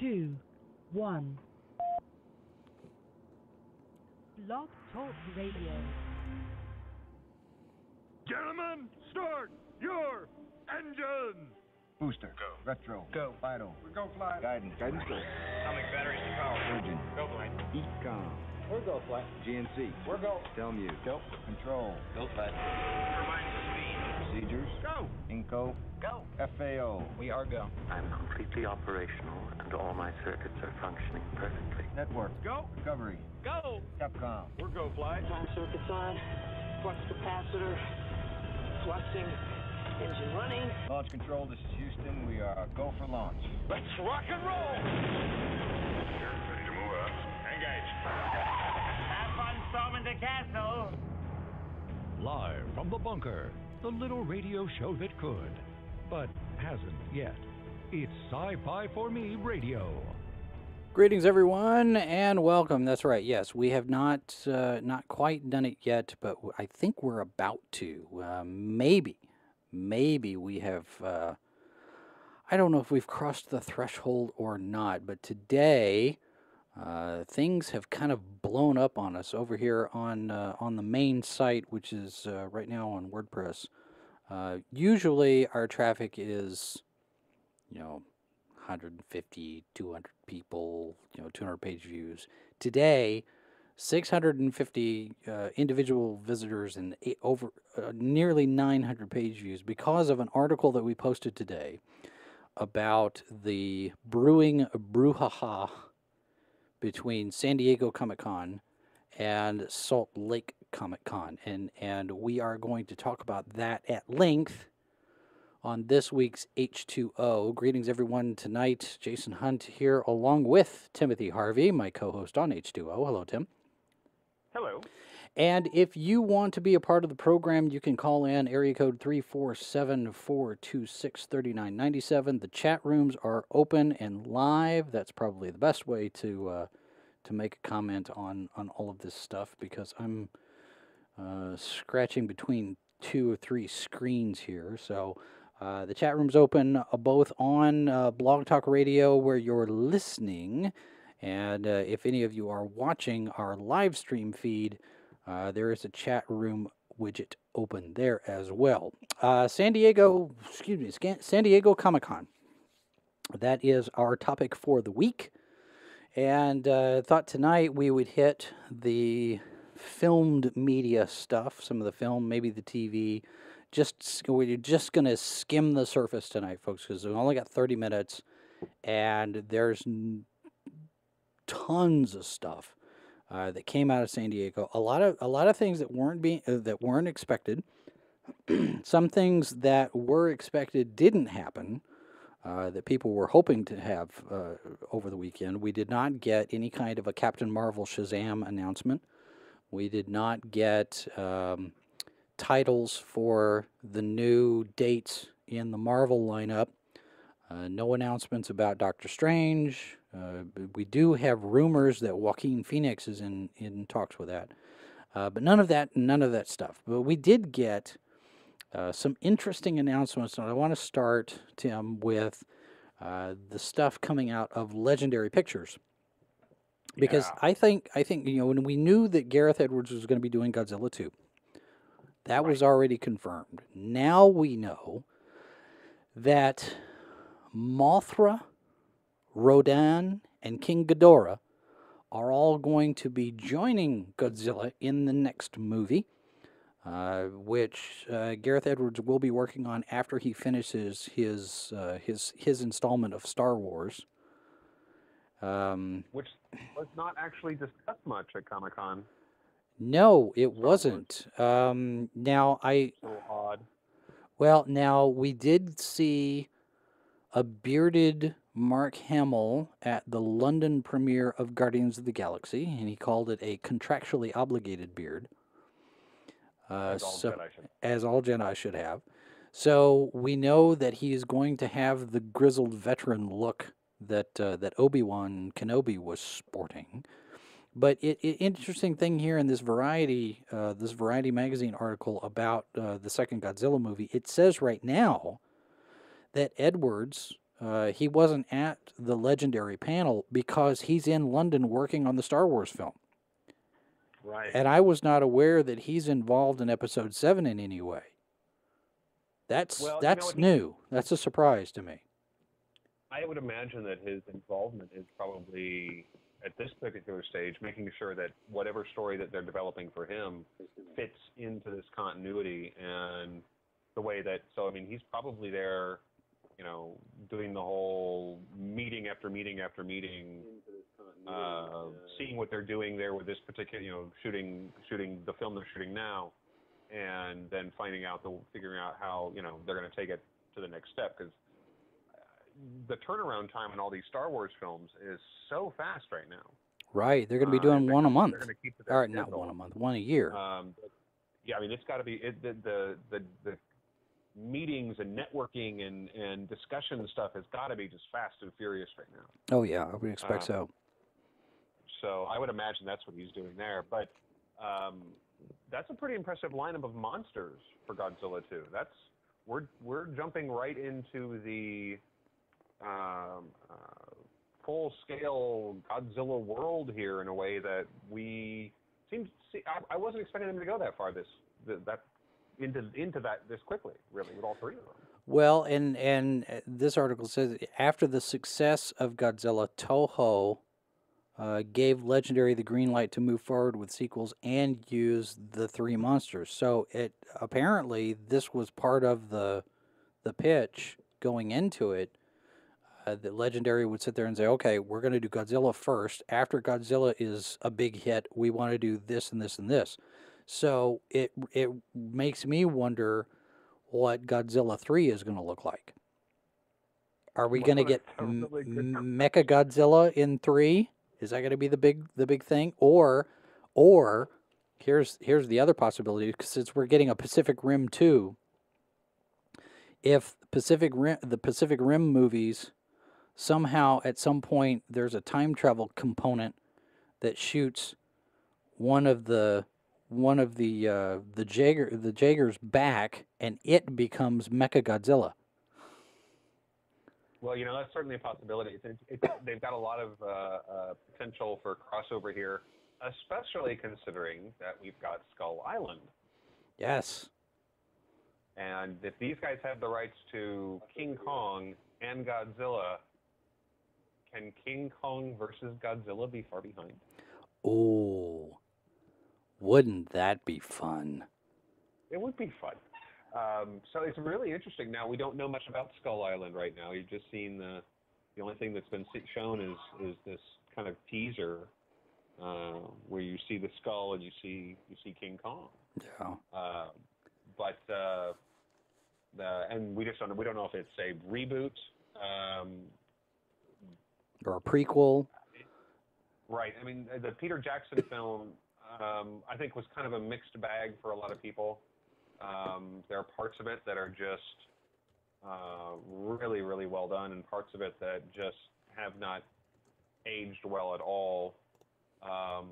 two, one. Blog Talk Radio. Gentlemen, start your engines! Booster. Go. Retro. Go. Vital. Go fly. Guidance. Guidance go. Atomic batteries to power. Surgeon. Go flight. EECOM. We're go flight. GNC. We're go. TELMU. Go. Control. Go flight. Turbines to speed. Procedures. Go. Inco. Go. FAO. We are go. I'm completely operational and all my circuits are functioning perfectly. Network. Go. Recovery. Go. Capcom. We're go flight. Time circuits on, flux capacitor, fluxing, engine running. Launch control. This is Houston. We are go for launch. Let's rock and roll. Ready to move out. Engage. Have fun storming the castle. Live from the bunker, the little radio show that could, but hasn't yet. It's SciFi4Me Radio. Greetings, everyone, and welcome. That's right. Yes, we have not uh, not quite done it yet, but I think we're about to. Uh, maybe, maybe we have. Uh, I don't know if we've crossed the threshold or not, but today uh, things have kind of blown up on us over here on uh, on the main site, which is uh, right now on WordPress. Uh, usually, our traffic is, you know, 150, 200 people, you know, 200 page views. Today, 650 uh, individual visitors and eight, over uh, nearly 900 page views because of an article that we posted today about the brewing brouhaha between San Diego Comic Con and Salt Lake Comic Con, and and we are going to talk about that at length on this week's H2O. Greetings, everyone. Tonight, Jason Hunt here, along with Timothy Harvey, my co host on H2O. Hello, Tim. Hello. And if you want to be a part of the program, you can call in area code 347 426 3997. The chat rooms are open and live. That's probably the best way to. Uh, to make a comment on, on all of this stuff because I'm uh, scratching between two or three screens here. So uh, the chat room's open uh, both on uh, Blog Talk Radio where you're listening, and uh, if any of you are watching our live stream feed, uh, there is a chat room widget open there as well. Uh, San Diego, excuse me, San Diego Comic Con. That is our topic for the week. And uh, thought tonight we would hit the filmed media stuff, some of the film, maybe the TV. Just we're just gonna skim the surface tonight, folks, because we only got thirty minutes, and there's tons of stuff uh, that came out of San Diego. A lot of a lot of things that weren't being uh, that weren't expected. some things that were expected didn't happen uh, that people were hoping to have uh, over the weekend. We did not get any kind of a Captain Marvel Shazam announcement. We did not get um, titles for the new dates in the Marvel lineup. Uh, no announcements about Doctor Strange. Uh, we do have rumors that Joaquin Phoenix is in, in talks with that, uh, but none of that none of that stuff. But we did get uh, some interesting announcements, and I want to start, Tim, with uh, the stuff coming out of Legendary Pictures, because Yeah. I think I think you know when we knew that Gareth Edwards was going to be doing Godzilla two, that was already confirmed. Now we know that Mothra, Rodan, and King Ghidorah are all going to be joining Godzilla in the next movie uh, which uh, Gareth Edwards will be working on after he finishes his uh, his his installment of Star Wars. Um, which was not actually discussed much at Comic Con. no, it wasn't. Um, now I So odd. well now we did see a bearded Mark Hamill at the London premiere of Guardians of the Galaxy, and he called it a contractually obligated beard. Uh, As all so, Jedi should. as all Jedi should have. So we know that he is going to have the grizzled veteran look that uh, that Obi Wan Kenobi was sporting. But it, it interesting thing here in this variety uh, this Variety magazine article about uh, the second Godzilla movie, it says right now that Edwards uh, he wasn't at the legendary panel because he's in London working on the Star Wars film. Right. And I was not aware that he's involved in episode 7 in any way. That's Well, you know that's he- new. That's a surprise to me. I would imagine that his involvement is probably at this particular stage making sure that whatever story that they're developing for him fits into this continuity and the way that so I mean he's probably there, you know, doing the whole meeting after meeting after meeting uh, seeing what they're doing there with this particular, you know, shooting shooting the film they're shooting now, and then finding out the figuring out how you know they're going to take it to the next step because the turnaround time in all these Star Wars films is so fast right now. Right. They're going to be Uh, doing they're one a month. They're going to keep to that All right, not one a month, one a year. Um, yeah, I mean, it's got to be it, the, the the the meetings and networking and and discussion stuff has got to be just fast and furious right now. oh, yeah, I would expect uh, so. So I would imagine that's what he's doing there. But um, that's a pretty impressive lineup of monsters for Godzilla 2. That's we're we're jumping right into the um, uh, full scale Godzilla world here in a way that we seems see, I, I wasn't expecting them to go that far this th- that into into that this quickly really with all three of them. Well, and and uh, this article says after the success of Godzilla, Toho uh, gave Legendary the green light to move forward with sequels and use the three monsters. So it apparently this was part of the the pitch going into it. Uh, that Legendary would sit there and say, "Okay, we're going to do Godzilla first. After Godzilla is a big hit, we want to do this and this and this." So it it makes me wonder what Godzilla 3 is going to look like. Are we Well, going to get a M- really M- Mecha Godzilla in 3? Is that going to be the big the big thing or or here's here's the other possibility since we're getting a Pacific Rim 2 if Pacific Rim the Pacific Rim movies somehow at some point there's a time travel component that shoots one of the one of the uh, the Jaeger the Jaegers back and it becomes Mecha Godzilla. Well, you know that's certainly a possibility. It's, it's, it's, they've got a lot of uh, uh, potential for crossover here, especially considering that we've got Skull Island, Yes. and if these guys have the rights to King Kong and Godzilla, can King Kong versus Godzilla be far behind? Oh. Wouldn't that be fun? It would be fun. Um, so it's really interesting. Now we don't know much about Skull Island right now. You've just seen the the only thing that's been shown is is this kind of teaser uh, where you see the skull and you see you see King Kong. Yeah. Uh, but uh, the and we just don't we don't know if it's a reboot. Um, Or a prequel. Right. I mean, the Peter Jackson film, um, I think, was kind of a mixed bag for a lot of people. Um, there are parts of it that are just uh, really, really well done, and parts of it that just have not aged well at all. Um,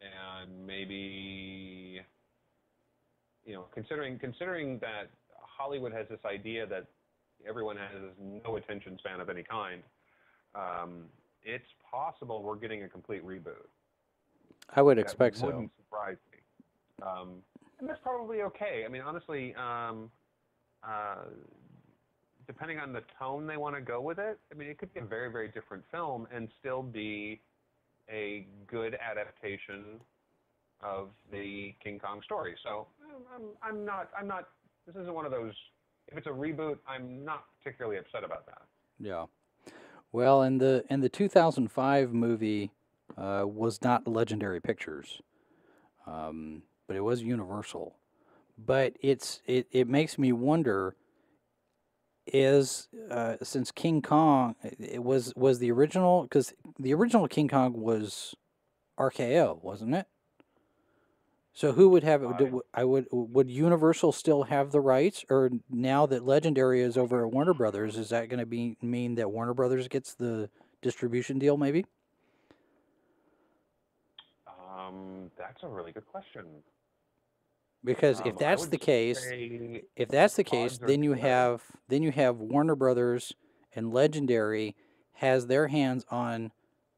and maybe, you know, considering considering that Hollywood has this idea that everyone has no attention span of any kind. Um, it's possible we're getting a complete reboot. I would expect so. wouldn't surprise me. Um, and that's probably okay. I mean, honestly, um, uh, depending on the tone they want to go with it, I mean, it could be a very, very different film and still be a good adaptation of the King Kong story. So I'm, I'm not, I'm not. This isn't one of those. If it's a reboot, I'm not particularly upset about that. Yeah. Well, in the in the 2005 movie uh, was not Legendary Pictures, um, but it was Universal. But it's it, it makes me wonder is uh, since King Kong it was was the original because the original King Kong was RKO, wasn't it? So who would have it? I would would Universal still have the rights, or now that Legendary is over at Warner Brothers, is that going to be mean that Warner Brothers gets the distribution deal? Maybe. Um, that's a really good question. Because Um, if that's the case, if that's the case, then you have then you have Warner Brothers and Legendary has their hands on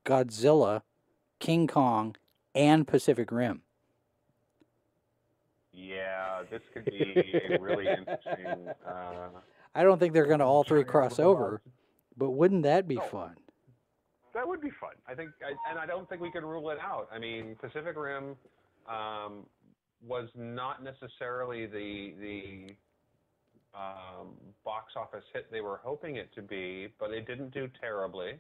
Godzilla, King Kong, and Pacific Rim. Yeah, this could be a really interesting. Uh, I don't think they're going to all three cross over, but wouldn't that be No. fun? That would be fun. I think, I, and I don't think we could rule it out. I mean, Pacific Rim um, was not necessarily the the um, box office hit they were hoping it to be, but it didn't do terribly.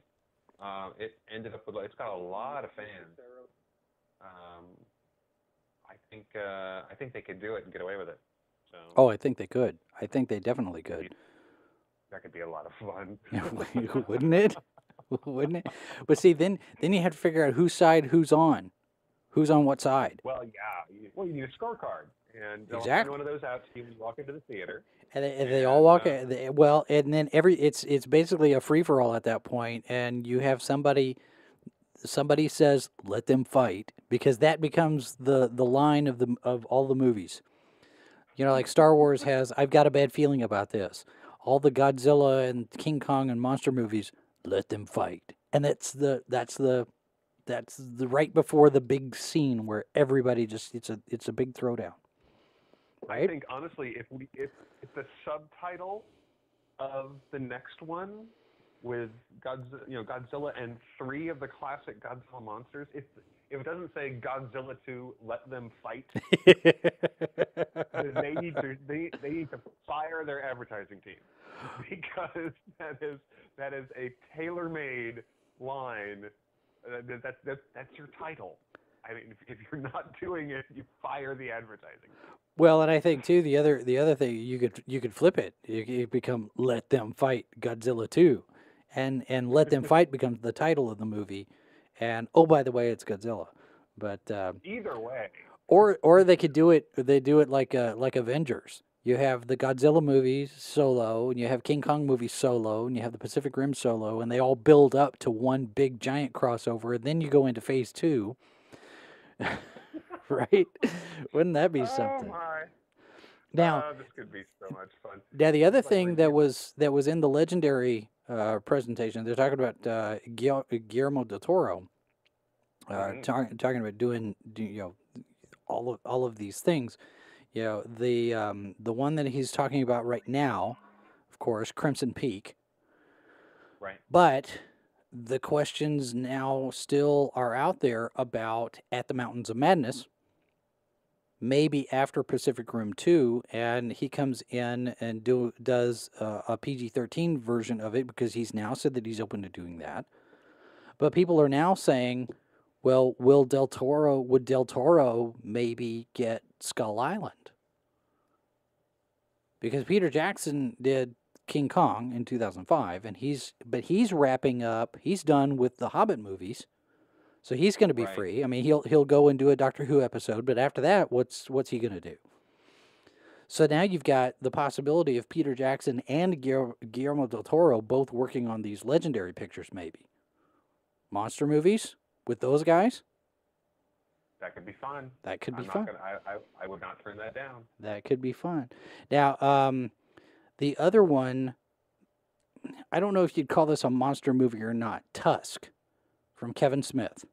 Uh, it ended up with it's got a lot of fans. Um, I think uh, I think they could do it and get away with it. So Oh, I think they could. I think they definitely could. that could be a lot of fun. wouldn't it? wouldn't it? But see, then then you have to figure out whose side who's on, who's on what side, Well, yeah. Well, you need a scorecard, and Exactly. one of those out to you when you walk into the theater. and they, and they all walk. Uh, a- they- well, and then every it's it's basically a free for all at that point, and you have somebody. Somebody says, "Let them fight," because that becomes the the line of the of all the movies. You know, like Star Wars has. I've got a bad feeling about this. All the Godzilla and King Kong and monster movies. Let them fight, and that's the that's the that's the right before the big scene where everybody just it's a it's a big throwdown. I think honestly, if we if, if the subtitle of the next one with Godzilla, you know, Godzilla and three of the classic Godzilla monsters, if if it doesn't say Godzilla 2, let them fight, they need to they, they need to fire their advertising team because that is that is a tailor-made line. Uh, that, that, that, that's your title. I mean, if, if you're not doing it, you fire the advertising. Well, and I think too the other the other thing you could you could flip it. You could become "Let Them Fight Godzilla 2. And and "Let Them Fight" becomes the title of the movie, and oh by the way, it's Godzilla. But uh, Either way, or or they could do it. They do it like uh, like Avengers. You have the Godzilla movies solo, and you have King Kong movies solo, and you have the Pacific Rim solo, and they all build up to one big giant crossover. And then you go into Phase Two, right? Wouldn't that be oh something? my! Now, Uh, this could be so much fun. Now the other thing that was that was in the legendary uh, presentation, they're talking about uh, Guillermo del Toro, uh, Mhm. tar- talking about doing you know all of all of these things. You know the um, the one that he's talking about right now, of course, Crimson Peak. Right. But the questions now still are out there about At the Mountains of Madness. Maybe after Pacific Rim 2, and he comes in and do does uh, a PG 13 version of it because he's now said that he's open to doing that. But people are now saying, well, will Del Toro, would Del Toro maybe get Skull Island? Because Peter Jackson did King Kong in 2005, and he's but he's wrapping up. He's done with the Hobbit movies, so he's going to be Right. free. I mean, he'll he'll go and do a Doctor Who episode, but after that, what's what's he going to do? So now you've got the possibility of Peter Jackson and Guillermo, del Toro both working on these legendary pictures, maybe monster movies with those guys. That could be fun. That could be fun. Gonna, I, I, I would not turn that down. That could be fun. Now, um, the other one, I don't know if you'd call this a monster movie or not. Tusk, from Kevin Smith.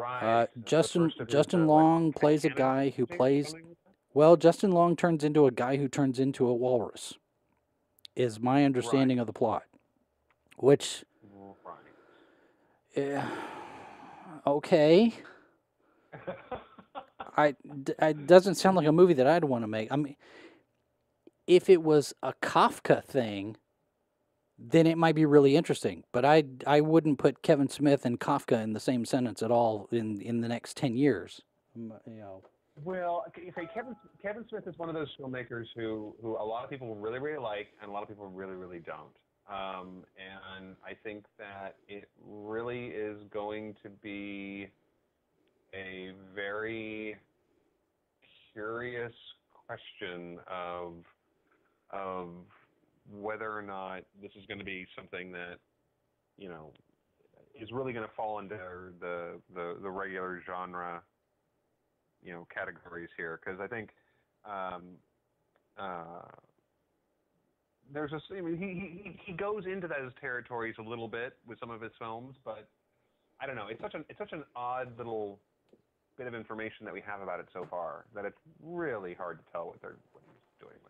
Right. Uh, Justin first of his, Justin uh, Long plays a guy who plays. something like that? Well, Justin Long turns into a guy who turns into a walrus. Is my understanding of the plot, which Right. uh, okay. I, it doesn't sound like a movie that I'd want to make. I mean, if it was a Kafka thing, then it might be really interesting. But I I wouldn't put Kevin Smith and Kafka in the same sentence at all in in the next ten years. You know. Well, okay, say Kevin Kevin Smith is one of those filmmakers who who a lot of people really really like and a lot of people really really don't. Um, and I think that it really is going to be a very curious question of of whether or not this is going to be something that you know is really going to fall under the the, the regular genre you know categories here because I think um, uh, there's a I mean, he, he he goes into those territories a little bit with some of his films, but I don't know. It's such an it's such an odd little bit of information that we have about it so far that it's really hard to tell what they're what he's doing with it.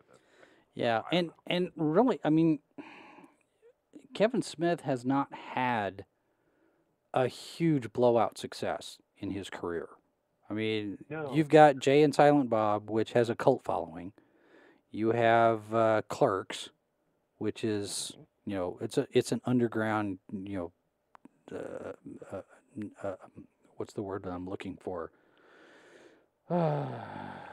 Yeah, and and really, I mean, Kevin Smith has not had a huge blowout success in his career. I mean, No. you've got Jay and Silent Bob, which has a cult following. You have uh, Clerks, which is you know it's a it's an underground you know uh, uh, uh, what's the word that I'm looking for?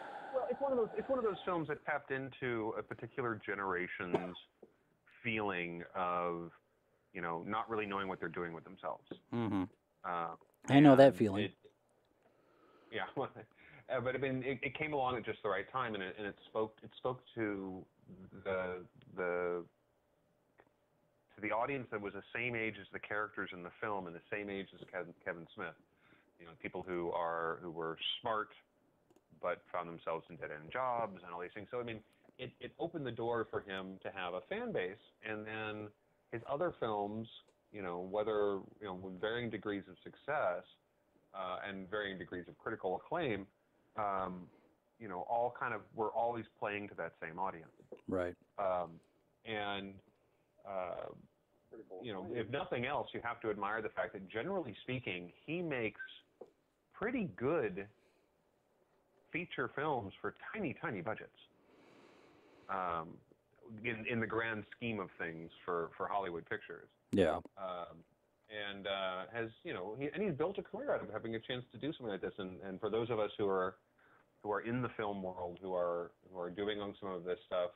It's one of those it's one of those films that tapped into a particular generation's feeling of you know not really knowing what they're doing with themselves. hmm Uh, I know that feeling. it- yeah, but I mean, it, it came along at just the right time, and it, and it spoke it spoke to the the to the audience that was the same age as the characters in the film and the same age as Kevin, Kevin Smith. You know, people who are who were smart but found themselves in dead end jobs and all these things. So I mean, it, it opened the door for him to have a fan base, and then his other films, you know, whether you know with varying degrees of success uh, and varying degrees of critical acclaim, um, you know, all kind of were always playing to that same audience. Right. Um, and uh, you know, if nothing else, you have to admire the fact that generally speaking, he makes pretty good feature films for tiny, tiny budgets. Um, in in the grand scheme of things for for Hollywood pictures Yeah. um, and uh, has you know he, and he's built a career out of having a chance to do something like this. And, and for those of us who are who are in the film world, who are who are doing on some of this stuff,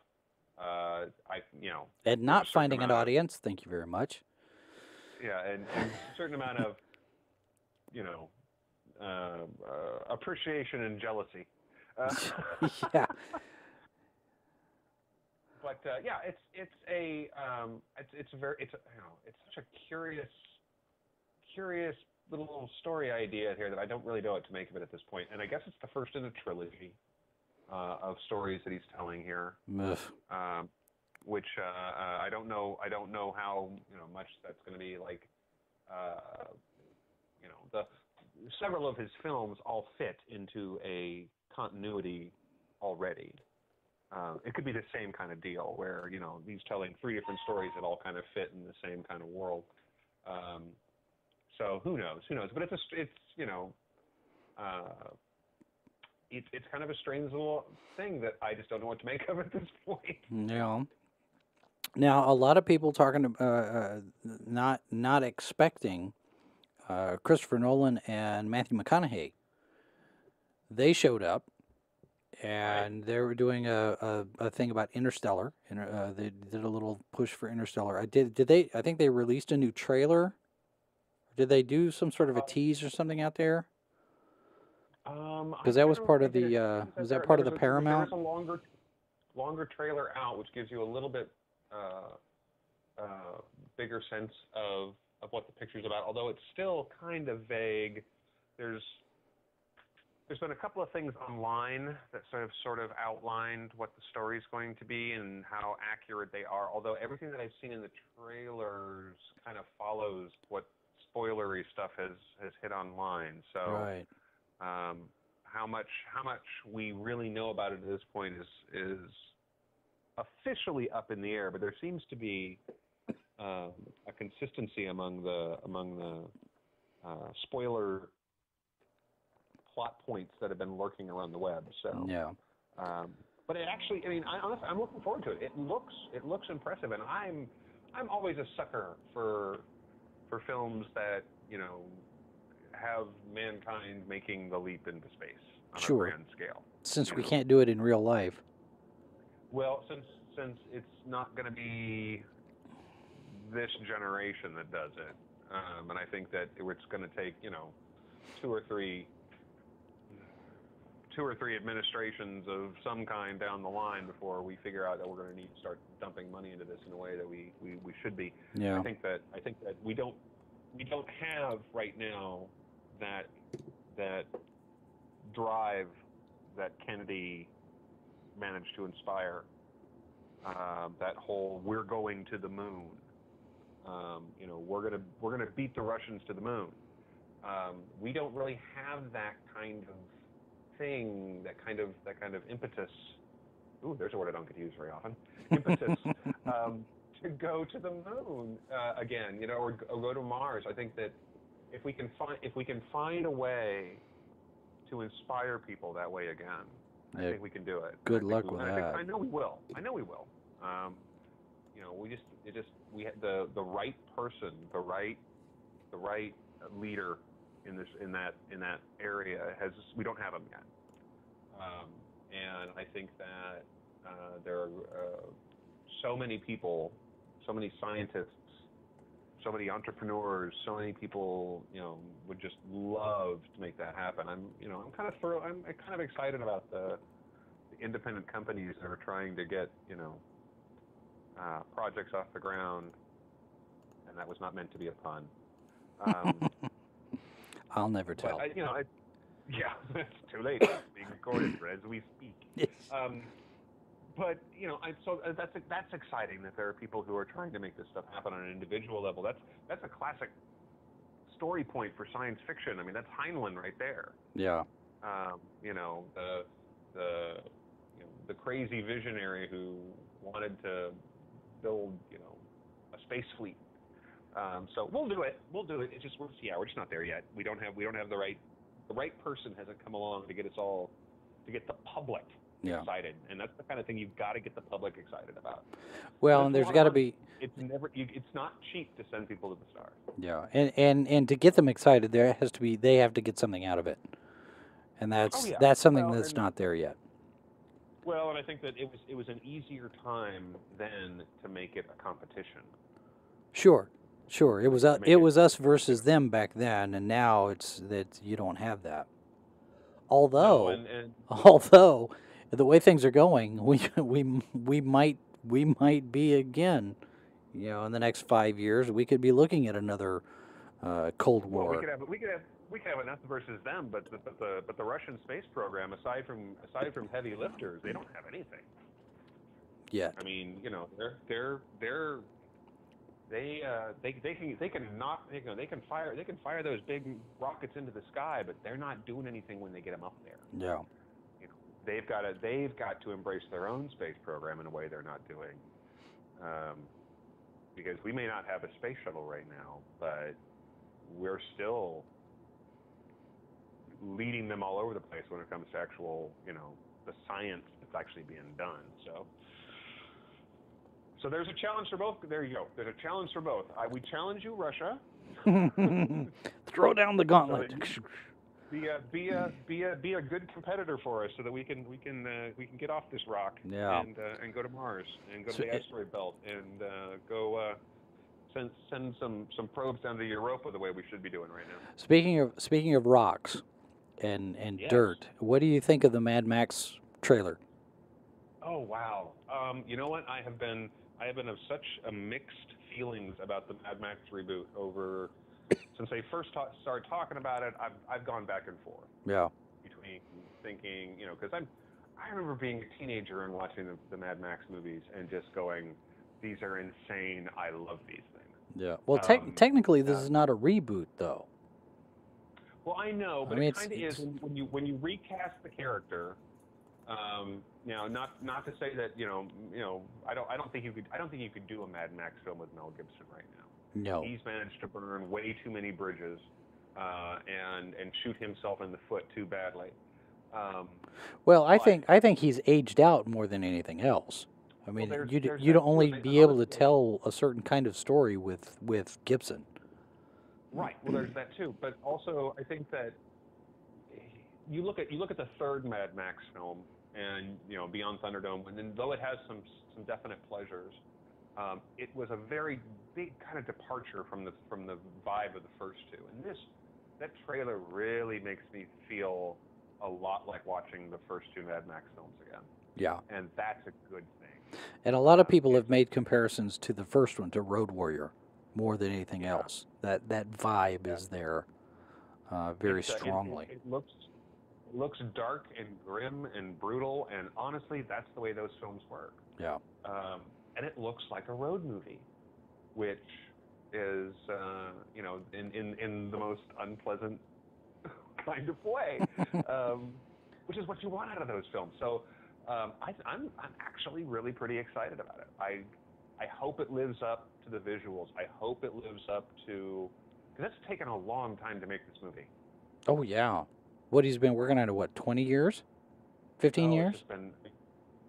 uh, I you know And not finding an of- audience. Thank you very much. yeah, and, and a certain amount of you know uh, uh, appreciation and jealousy. Uh, yeah. but uh, yeah, it's it's a um, it's it's very it's you know it's such a curious curious little little story idea here that I don't really know what to make of it at this point. And I guess it's the first in a trilogy uh, of stories that he's telling here, um, which uh, uh, I don't know I don't know how you know much that's going to be like. Uh, you know the several of his films all fit into a continuity already. Uh, it could be the same kind of deal where you know he's telling three different stories that all kind of fit in the same kind of world. Um, so who knows? Who knows? But it's a, it's you know, uh, it's it's kind of a strange little thing that I just don't know what to make of at this point. Yeah. Now, a lot of people talking, uh, uh, not not expecting uh, Christopher Nolan and Matthew McConaughey. They showed up, and they were doing a, a, a thing about Interstellar. And uh, they did a little push for Interstellar. I did. Did they? I think they released a new trailer. Did they do some sort of a tease or something out there? Because I that was part of the, uh, was that part of the Paramount? There was a longer, longer trailer out, which gives you a little bit uh, uh, bigger sense of of what the picture's about. Although it's still kind of vague. There's there's been a couple of things online that sort of sort of outlined what the story's going to be and how accurate they are. Although everything that I've seen in the trailers kind of follows what spoilery stuff has has hit online. So Right. um, how much how much we really know about it at this point is is officially up in the air, but there seems to be um, a consistency among the among the uh, spoiler plot points that have been lurking around the web. So, Yeah. um, but it actually, I mean, I, honestly, I'm looking forward to it. It looks it looks impressive, and I'm I'm always a sucker for for films that you know have mankind making the leap into space on Sure. a grand scale. Since we know. can't do it in real life. Well, since since it's not going to be this generation that does it, um, and I think that it's going to take you know two or three two or three administrations of some kind down the line before we figure out that we're going to need to start dumping money into this in a way that we, we, we should be. Yeah. I think that I think that we don't we don't have right now that that drive that Kennedy managed to inspire Um, that whole "we're going to the moon," um, you know, we're gonna we're gonna beat the Russians to the moon. Um, we don't really have that kind of thing, that kind of that kind of impetus. Ooh, there's a word I don't get to use very often. Impetus um, to go to the moon uh, again, you know, or, or go to Mars. I think that if we can find if we can find a way to inspire people that way again, I Yeah, think we can do it. good luck we- with I, think- that. I know we will. I know we will. Um, you know, we just it just we had the the right person, the right the right leader in this in that in that area has we don't have them yet. Um, and I think that uh, there are uh, so many people, so many scientists, so many entrepreneurs, so many people, you know, would just love to make that happen. I'm, you know, I'm kind of throw, I'm kind of excited about the, the independent companies that are trying to get, you know, uh, projects off the ground. And that was not meant to be a pun. Um, I'll never tell. I, you know, I, yeah, it's too late. It's being recorded as we speak. Yes. Um, but you know, I, so uh, that's that's exciting that there are people who are trying to make this stuff happen on an individual level. That's that's a classic story point for science fiction. I mean, that's Heinlein right there. Yeah. Um, you know, the the you know, the crazy visionary who wanted to build you know a space fleet. Um, so we'll do it. We'll do it. It's just we're yeah we're just not there yet. We don't have we don't have the right the right person hasn't come along to get us all to get the public Yeah. excited, and that's the kind of thing you've got to get the public excited about. Well, There's and there's got to be It's never you, it's not cheap to send people to the stars. yeah, and and and to get them excited, there has to be they have to get something out of it, and that's Oh, yeah. that's something Well, that's not there yet. Well, and I think that it was it was an easier time then to make it a competition. Sure, sure. It was uh, it it- was us versus them back then, and now it's that you don't have that. Although, No, and, and although the way things are going, we we we might we might be again. You know, in the next five years, we could be looking at another uh, Cold well, War. we could have we could have we could have enough versus them, but the, but the but the Russian space program, aside from aside from heavy lifters, they don't have anything. Yeah. I mean, you know, they're they're they're they uh, they they can they can knock you know they can fire they can fire those big rockets into the sky, but they're not doing anything when they get them up there. Yeah. You know, they've got to they've got to embrace their own space program in a way they're not doing, um, because we may not have a space shuttle right now, but we're still leading them all over the place when it comes to actual you know the science that's actually being done. So. So there's a challenge for both. There you go. There's a challenge for both. I, we challenge you, Russia. Throw down the gauntlet. you- Be a be a be a be a good competitor for us, so that we can we can uh, we can get off this rock Yeah. and uh, and go to Mars and go So to the asteroid belt and uh, go uh, send send some some probes down to Europa the way we should be doing right now. Speaking of speaking of rocks and and Yes. dirt, what do you think of the Mad Max trailer? Oh wow! Um, you know what? I have been I have been of such a mixed feelings about the Mad Max reboot over since they first ta- started talking about it. I've I've gone back and forth Yeah. between thinking, you know, because I'm I remember being a teenager and watching the, the Mad Max movies and just going, these are insane. I love these things. Yeah. Well, tec- Um, technically, this uh, is not a reboot, though. Well, I know, I but mean, it kind of is when, when you when you recast the character. Um, you know, not not to say that you know, you know, I don't I don't think you could I don't think you could do a Mad Max film with Mel Gibson right now. No. He's managed to burn way too many bridges, uh, and and shoot himself in the foot too badly. Um, Well, I think I think he's aged out more than anything else. I mean, there's- you'd there's you'd only be able to tell a certain kind of story with with Gibson. Right. Well, there's that too. But also, I think that you look at you look at the third Mad Max film, and you know Beyond Thunderdome, and then though it has some some definite pleasures, um, it was a very big kind of departure from the from the vibe of the first two. And this that trailer really makes me feel a lot like watching the first two Mad Max films again, Yeah. and that's a good thing. And a lot of people have made comparisons to the first one, to Road Warrior, more than anything else. That that vibe Yeah. is there, uh, very It's, uh, it- it- strongly. It, looks it looks dark and grim and brutal, and honestly, that's the way those films work. Yeah. um, and it looks like a road movie, which is uh, you know in, in in the most unpleasant kind of way, um, which is what you want out of those films. So um, I, I'm I'm actually really pretty excited about it. I I hope it lives up to the visuals. I hope it lives up to because it's taken a long time to make this movie. Oh yeah. What he's been working on it what, twenty years? Fifteen Oh, years? It's just been,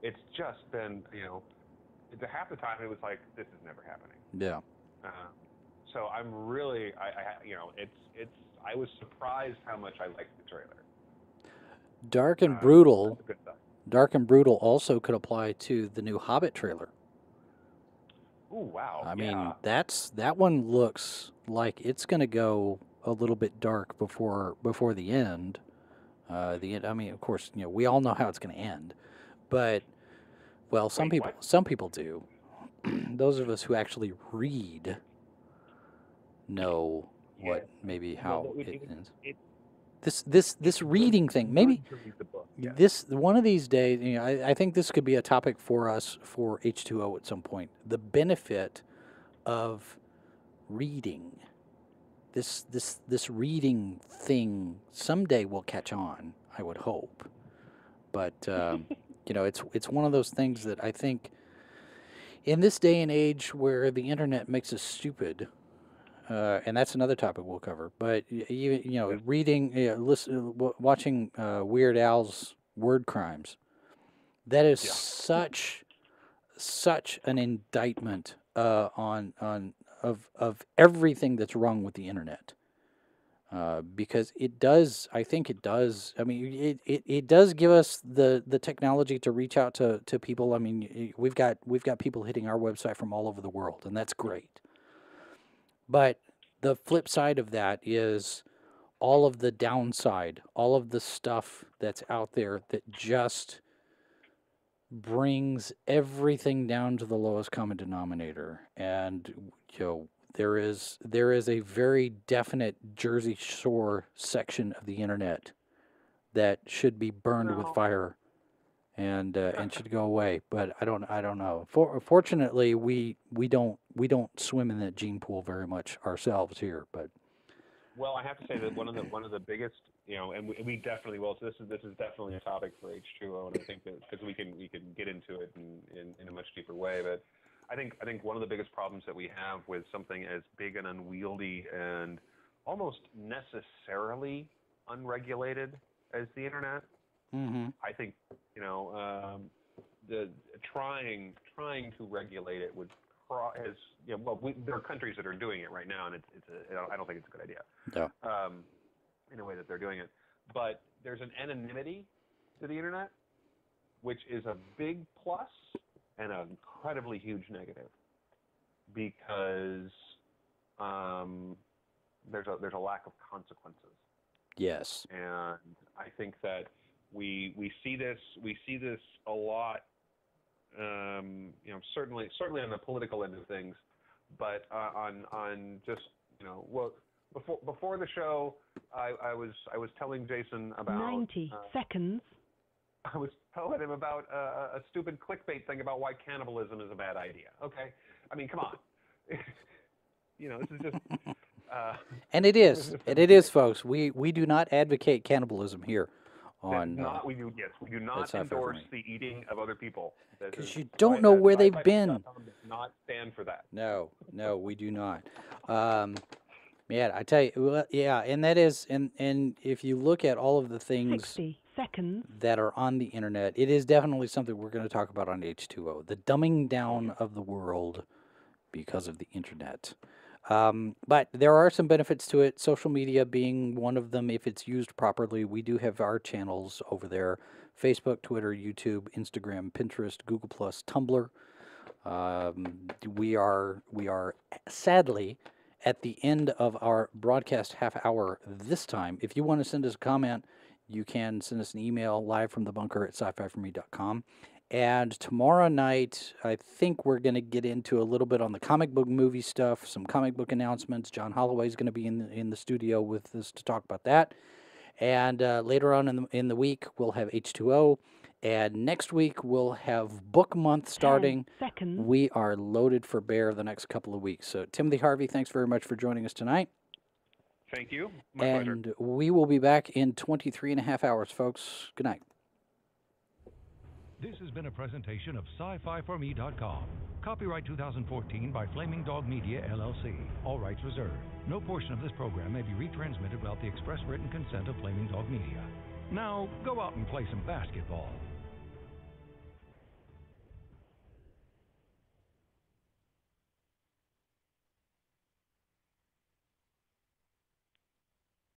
it's just been, you know, half the time it was like this is never happening. Yeah. Uh, so I'm really, I, I, you know, it's, it's. I was surprised how much I liked the trailer. Dark and Uh, brutal. that's the good stuff. Dark and brutal also could apply to the new Hobbit trailer. Wow. I mean, yeah. that's that one looks like it's going to go a little bit dark before before the end. Uh, the end. I mean, of course, you know we all know how it's going to end, but well, some Wait, people what? some people do. Those of us who actually read know what maybe how it- it it- ends. it- This this this reading thing maybe Good to read the book. Yeah. this one of these days, you know, I, I think this could be a topic for us for H2O at some point. The benefit of reading. This this this reading thing someday will catch on, I would hope. But um, you know, it's it's one of those things that I think in this day and age where the internet makes us stupid, uh, and that's another topic we'll cover. But y- you, you know, reading, yeah, listen, watching uh, Weird Al's word crimes, that is Yeah. such such an indictment uh, on on of of everything that's wrong with the internet. Uh, because it does, I think it does. I mean, it, it, it does give us the, the technology to reach out to, to people. I mean, we've got we've got people hitting our website from all over the world, and that's great. But the flip side of that is all of the downside, all of the stuff that's out there that just brings everything down to the lowest common denominator. And you know, there is there is a very definite Jersey Shore section of the internet that should be burned No. with fire and uh, and should go away. But I don't I don't know. For, fortunately, we we don't we don't swim in that gene pool very much ourselves here. But Well, I have to say that one of the one of the biggest, you know, and we, we definitely will. So this is this is definitely a topic for H2O, and I think that because we can we can get into it in, in, in a much deeper way. But I think I think one of the biggest problems that we have with something as big and unwieldy and almost necessarily unregulated as the internet, mm-hmm. I think you know um, the trying trying to regulate it would pro- has you know well we, there are countries that are doing it right now, and it's it's a, I don't- I don't think it's a good idea. Yeah, um, in a way that they're doing it. But there's an anonymity to the internet, which is a big plus and an incredibly huge negative. Because um, there's a there's a lack of consequences, yes, and I think that we we see this we see this a lot. Um, you know, certainly certainly on the political end of things, but uh, on on just you know well before before the show, I, I was I was telling Jason about 90 uh, seconds. I was telling him about uh, a stupid clickbait thing about why cannibalism is a bad idea. Okay, I mean, come on, you know, this is just. Uh, and it is, and it is, folks. We we do not advocate cannibalism here that's on. uh, not we do yes we do not that's not fair for endorse the eating of other people. That 'Cause is- you don't know where they've been. Not stand for that. No, no, we do not. Um, yeah, I tell you, well, yeah, and that is, and and if you look at all of the things 60 seconds. that are on the internet, it is definitely something we're going to talk about on H2O. The dumbing down of the world because of the internet. Um, but there are some benefits to it, social media being one of them if it's used properly. We do have our channels over there Facebook, Twitter, YouTube, Instagram, Pinterest, Google, Plus, Tumblr. Um, we are we are sadly at the end of our broadcast half hour this time. If you want to send us a comment, you can send us an email live from the bunker at scifi4me.com. And tomorrow night, I think we're going to get into a little bit on the comic book movie stuff, some comic book announcements. John Holloway is going to be in the, in the studio with us to talk about that. And uh, later on in the, in the week, we'll have H2O. And next week we'll have book month starting. seconds. We are loaded for bear the next couple of weeks. So, Timothy Harvey, thanks very much for joining us tonight. Thank you. My pleasure. and we will be back in 23 and a half hours, folks. Good night. This has been a presentation of scifi4me.com. Copyright 2014 by Flaming Dog Media, LLC. All rights reserved. No portion of this program may be retransmitted without the express written consent of Flaming Dog Media. Now, go out and play some basketball.